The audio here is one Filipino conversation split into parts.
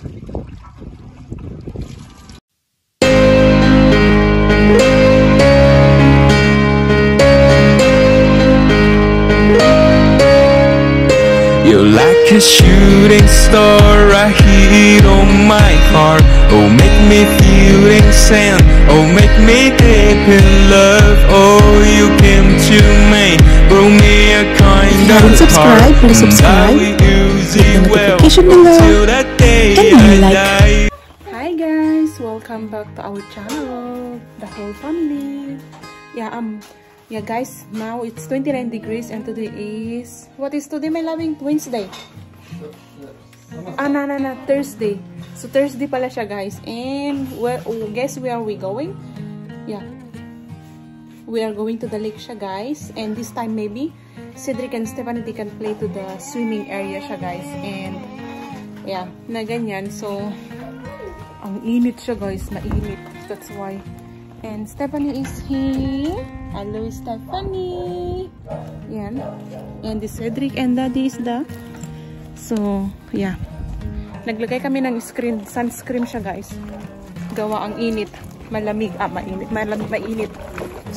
You're like a shooting star right here on my heart. Oh, make me feel insane. Oh, make me deep in love. Oh, you came to me. Brought me a kind If you of haven't subscribed, please mm, subscribe. Well notification below. Till that day And like. Hi guys! Welcome back to our channel, the whole family. Yeah, um, yeah guys, now it's 29 degrees and today is, what is today my loving? Wednesday. Ah, na, na, na, Thursday. So Thursday pala siya guys. And, where, oh, guess where are we going? Yeah. We are going to the lake siya guys. And this time maybe, Cedric and Stephanie, they can play to the swimming area siya guys. And, yeah, na ganyan. So, ang init siya guys, mainit. That's why. And Stephanie is here. Hello Stephanie. Yan. And the Cedric and Daddy is the. So, yeah. Naglagay kami ng screen, sunscreen siya guys. Gawa ang init. Malamig. Ah, mainit. Malamig, mainit.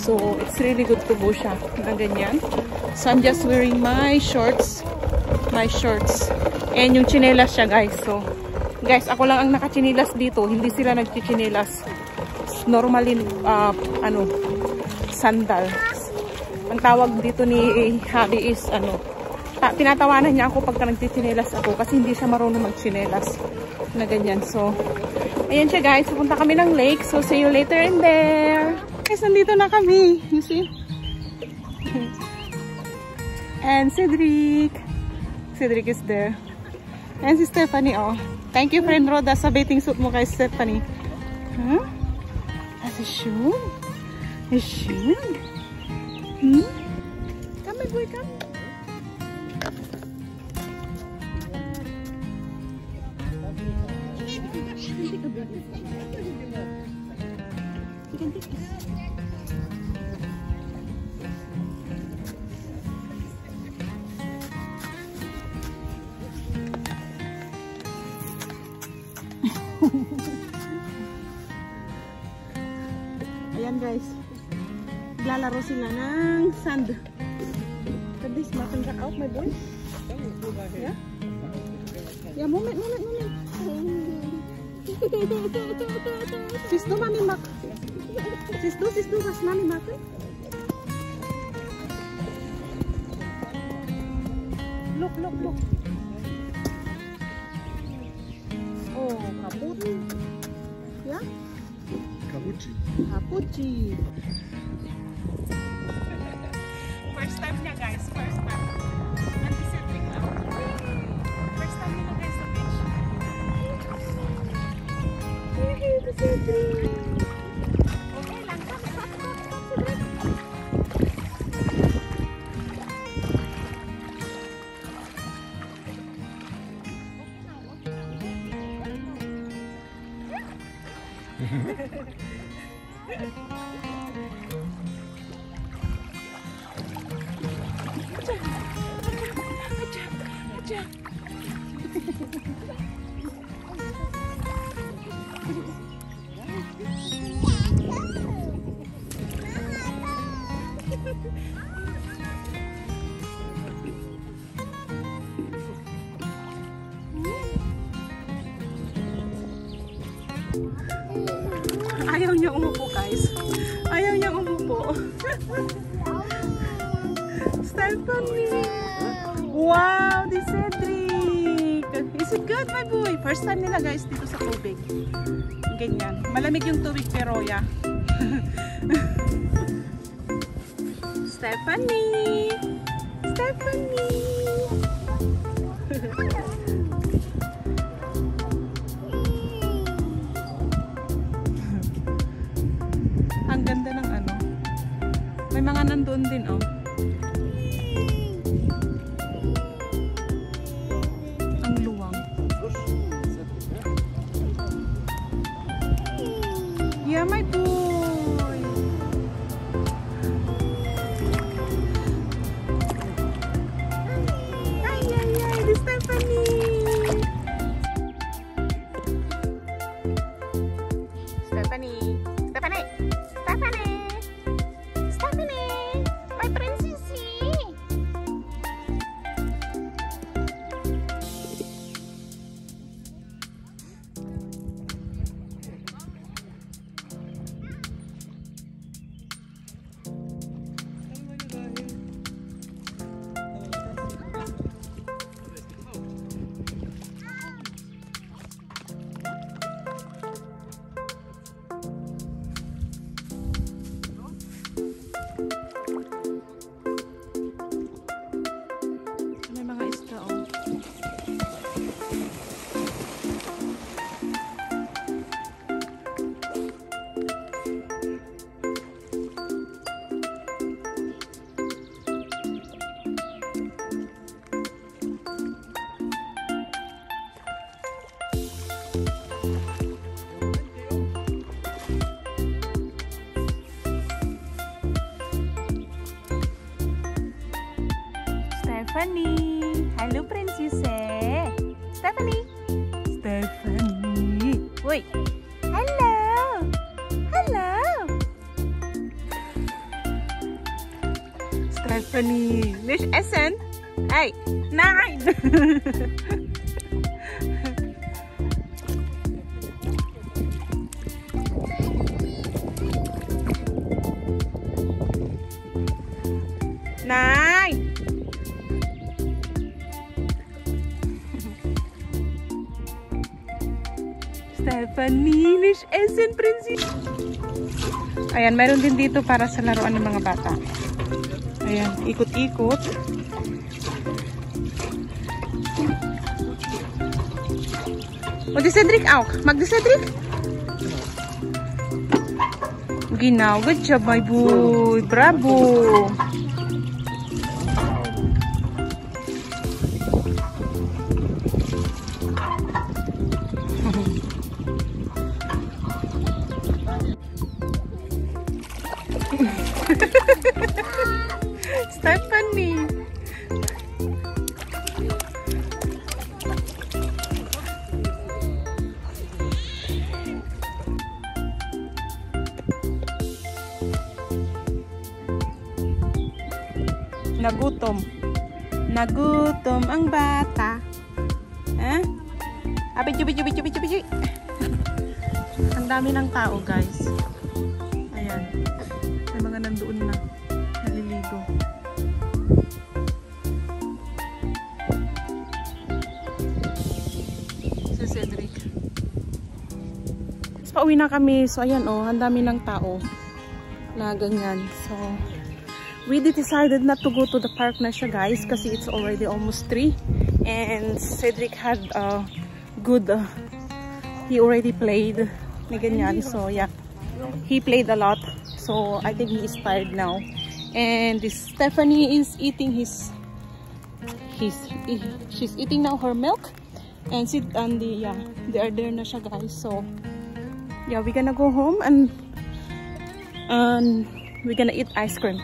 So, it's really good to go siya. Na ganyan. So, I'm just wearing my shorts. My shorts. And yung chinelas siya guys. So, Guys, ako lang ang nakachinilas dito. Hindi sila nagchichinilas. Normally, uh, ano, sandal. Ang tawag dito ni Habi is, ano, ta tinatawanan niya ako pagka nagchichinilas ako kasi hindi siya marunong magchinelas na ganyan. So, ayan siya guys. Pupunta kami ng lake. So, see you later in there. Guys, nandito na kami. You see? And Cedric. Cedric is there. And si Stephanie, oh. Thank you, friend Roda, sa bathing suit mo kay Stephanie. Huh? That's a shoe? A shoe? Hmm? Come, my boy, come. You Ayan guys. Lalaro sila ng sand. Can this button cut out my boy? Yeah? Yeah, moment, moment, moment. Sisdo, mami mak. Sisdo, sisdo, mas mami mak. Look, look, look. Hapuchi. First time niya guys, first time. Anti-Cedric lang. First time nila guys sa beach. Okay lang. Ayaw niya umupo guys. Ayaw niya umupo. Stephanie! Wow! Di Cedric! Is it good my boy? First time nila guys dito sa tubig. Ganyan. Malamig yung tubig pero yeah. Stephanie! Stephanie! doon din, oh. Ang luwang. Yeah, my boy! Ay, ay, ay! This time for! Stephanie! Stephanie! Stephanie. Hello, Prince, you. Stephanie. Stephanie. Wait. Hello. Hello. Stephanie. Lish Essen. Hey, nine. Stephanie, Miss Essen, Princess. Ayan, meron din dito para sa laruan ng mga bata. Ayan, ikot-ikot. O, di Cedric, aw. Mag di Cedric. Ginaw. Good job, my boy. Bravo. Nagutom. Nagutom ang bata. Eh? Abi, chubi, chubi, chubi, chubi, chubi. Ang dami ng tao, guys. Ayan. May mga nandoon na. Naliligo. Si Cedric. Pauwi na kami. So, ayan oh. Ang dami ng tao. Na ganyan. So, we decided not to go to the park na siya guys kasi it's already almost 3 and Cedric had a good uh, he already played. Na ganyan so yeah. He played a lot so I think he is tired now. And this Stephanie is eating his his she's eating now her milk. And Sid and the yeah they are there na siya guys so yeah we're gonna go home and and we're gonna eat ice cream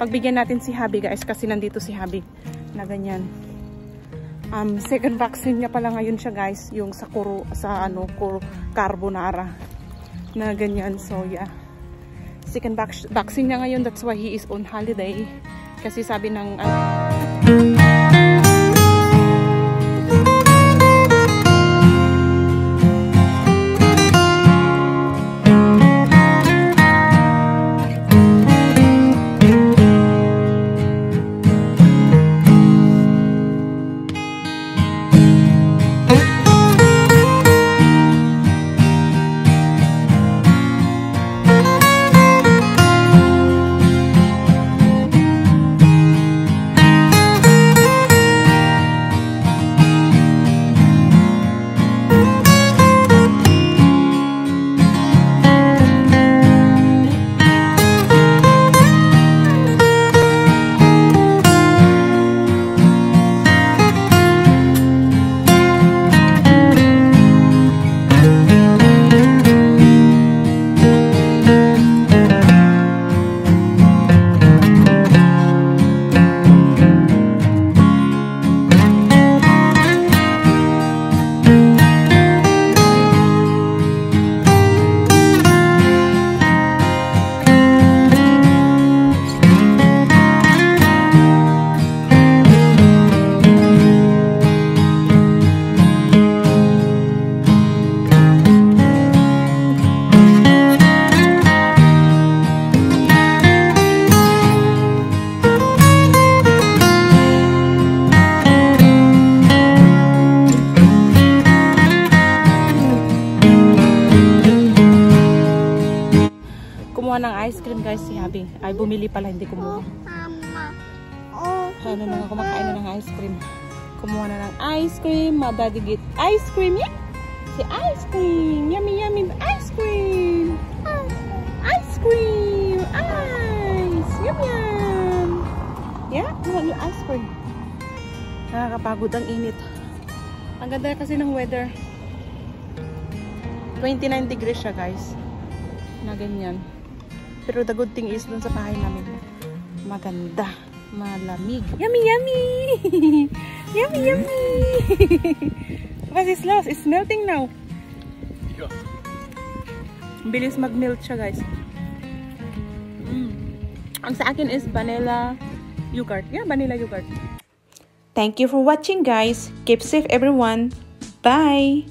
pagbigyan natin si Habi guys kasi nandito si Habi na ganyan. Um, second vaccine niya pala ngayon siya guys yung sa kuro, sa ano kuro, carbonara na ganyan. So yeah. Second vac vaccine niya ngayon that's why he is on holiday kasi sabi ng uh, ng ice cream guys si Habi. Ay, bumili pala, hindi kumuha. Ano na nga, kumakain na ng ice cream. Kumuha na ng ice cream. Madadi get ice cream. Yeah. Si ice cream. Yummy, yummy ice cream. Ice cream. Ice. Yum, yum. Yeah, kumuha niyo ice cream. Nakakapagod ang init. Ang ganda kasi ng weather. 29 degrees siya guys. Na ganyan. Pero the good thing is dun sa bahay namin, maganda, malamig. Yummy, yummy! yummy, yummy! What is lost? It's melting now. Yeah. Bilis mag-melt siya, guys. Mm. Ang sa akin is vanilla yogurt. Yeah, vanilla yogurt. Thank you for watching, guys. Keep safe, everyone. Bye!